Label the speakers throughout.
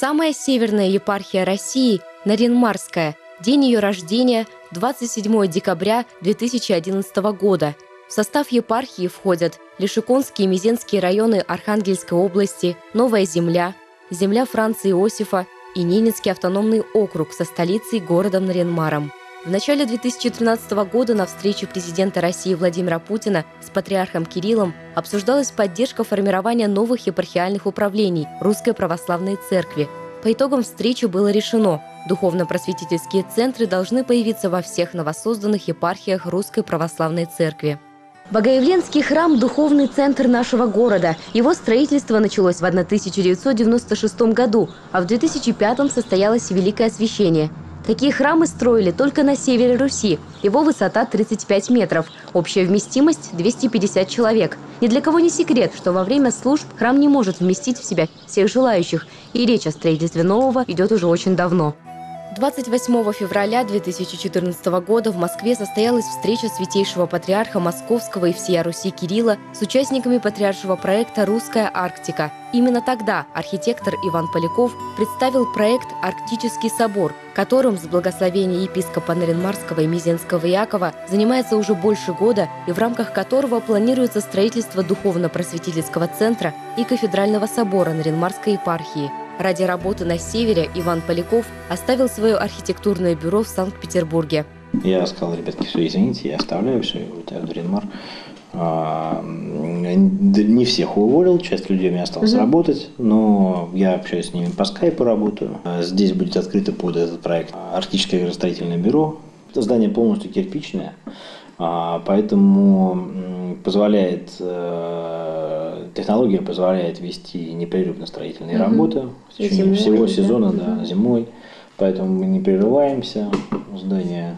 Speaker 1: Самая северная епархия России – Наринмарская. День ее рождения – 27 декабря 2011 года. В состав епархии входят Лишиконские и Мизенские районы Архангельской области, Новая Земля, земля Франца Иосифа и Ненецкий автономный округ со столицей городом Наринмаром. В начале 2013 года на встрече президента России Владимира Путина с патриархом Кириллом обсуждалась поддержка формирования новых епархиальных управлений Русской Православной Церкви. По итогам встречи было решено, духовно-просветительские центры должны появиться во всех новосозданных епархиях Русской Православной Церкви. Богоявленский храм – духовный центр нашего города. Его строительство началось в 1996 году, а в 2005 состоялось Великое Освящение – Такие храмы строили только на севере Руси. Его высота 35 метров. Общая вместимость – 250 человек. Ни для кого не секрет, что во время служб храм не может вместить в себя всех желающих. И речь о строительстве нового идет уже очень давно. 28 февраля 2014 года в Москве состоялась встреча Святейшего Патриарха Московского и всея Руси Кирилла с участниками патриаршего проекта «Русская Арктика». Именно тогда архитектор Иван Поляков представил проект «Арктический собор», которым с благословения епископа Наринмарского и Мизенского Якова занимается уже больше года и в рамках которого планируется строительство духовно-просветительского центра и кафедрального собора Наринмарской епархии – Ради работы на севере Иван Поляков оставил свое архитектурное бюро в Санкт-Петербурге.
Speaker 2: Я сказал, ребятки, все, извините, я оставляю все, улетаю в Дуринмар. А, не всех уволил, часть людей у меня осталось угу. работать, но я общаюсь с ними по скайпу, работаю. Здесь будет открыто под этот проект Арктическое градостроительное бюро. Здание полностью кирпичное, а, поэтому позволяет э, технология позволяет вести непрерывно строительные угу. работы в течение зимой, всего сезона, да, да, зимой. Поэтому мы не прерываемся. Здание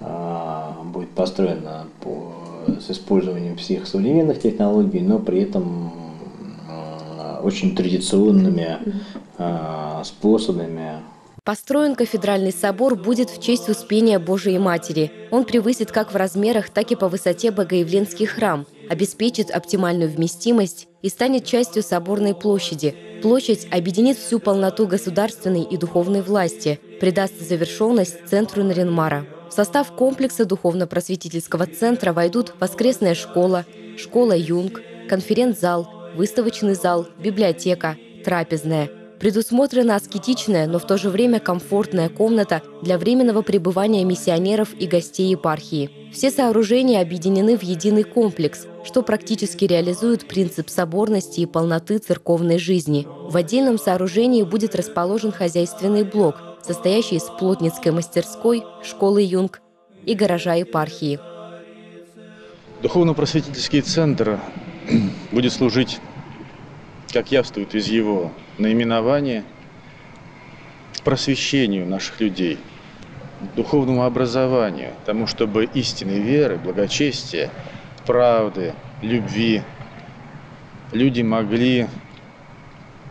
Speaker 2: а, будет построено по, с использованием всех современных технологий, но при этом а, очень традиционными а, способами
Speaker 1: Построен кафедральный собор будет в честь Успения Божией Матери. Он превысит как в размерах, так и по высоте Богоявленский храм, обеспечит оптимальную вместимость и станет частью соборной площади. Площадь объединит всю полноту государственной и духовной власти, придаст завершенность центру Наринмара. В состав комплекса духовно-просветительского центра войдут воскресная школа, школа Юнг, конференц-зал, выставочный зал, библиотека, трапезная – Предусмотрена аскетичная, но в то же время комфортная комната для временного пребывания миссионеров и гостей епархии. Все сооружения объединены в единый комплекс, что практически реализует принцип соборности и полноты церковной жизни. В отдельном сооружении будет расположен хозяйственный блок, состоящий из плотницкой мастерской, школы юнг и гаража епархии.
Speaker 3: Духовно-просветительский центр будет служить, как явствует из его наименование просвещению наших людей, духовному образованию, тому, чтобы истинной веры, благочестия, правды, любви люди могли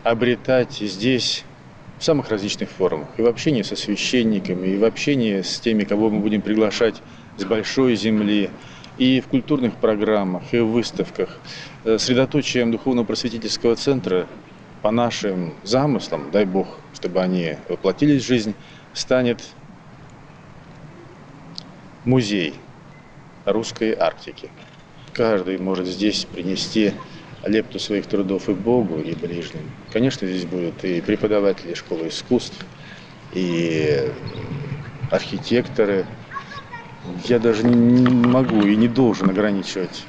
Speaker 3: обретать здесь в самых различных формах. И в общении со священниками, и в общении с теми, кого мы будем приглашать с большой земли, и в культурных программах, и в выставках. Э, средоточием духовно-просветительского центра по нашим замыслам, дай Бог, чтобы они воплотились в жизнь, станет музей русской Арктики. Каждый может здесь принести лепту своих трудов и Богу, и ближним. Конечно, здесь будут и преподаватели школы искусств, и архитекторы. Я даже не могу и не должен ограничивать.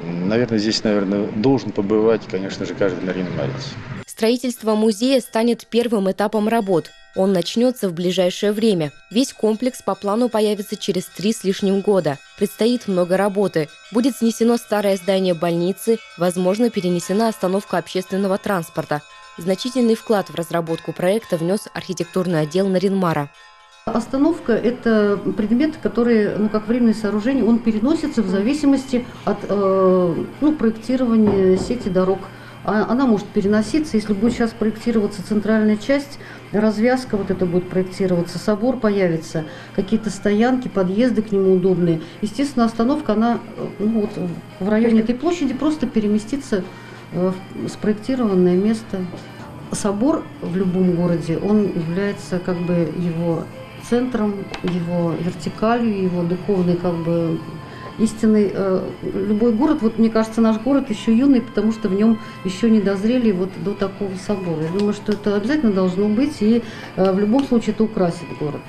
Speaker 3: Наверное, здесь, наверное, должен побывать, конечно же, каждый наринмарец.
Speaker 1: Строительство музея станет первым этапом работ. Он начнется в ближайшее время. Весь комплекс по плану появится через три с лишним года. Предстоит много работы. Будет снесено старое здание больницы, возможно, перенесена остановка общественного транспорта. Значительный вклад в разработку проекта внес архитектурный отдел Наринмара.
Speaker 4: Остановка – это предмет, который, ну, как временное сооружение, он переносится в зависимости от э, ну, проектирования сети дорог а она может переноситься, если будет сейчас проектироваться центральная часть, развязка, вот это будет проектироваться, собор появится, какие-то стоянки, подъезды к нему удобные. Естественно, остановка, она ну, вот, в районе этой площади просто переместится в спроектированное место. собор в любом городе, он является как бы его центром, его вертикалью, его духовной как бы истинный э, любой город, вот мне кажется, наш город еще юный, потому что в нем еще не дозрели вот до такого собора. Я думаю, что это обязательно должно быть, и э, в любом случае это украсит город.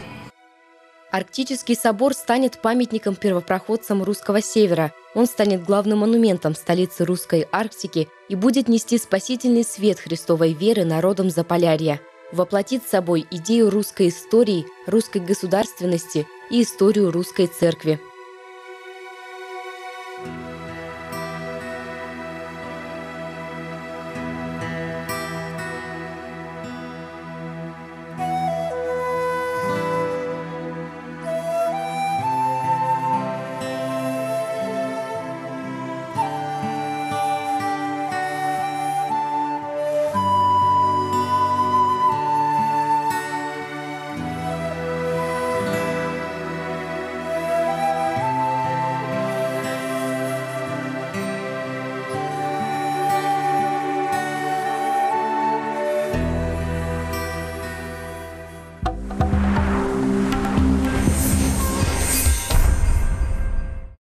Speaker 1: Арктический собор станет памятником первопроходцам русского севера. Он станет главным монументом столицы русской Арктики и будет нести спасительный свет христовой веры народам Заполярья. Воплотит собой идею русской истории, русской государственности и историю русской церкви –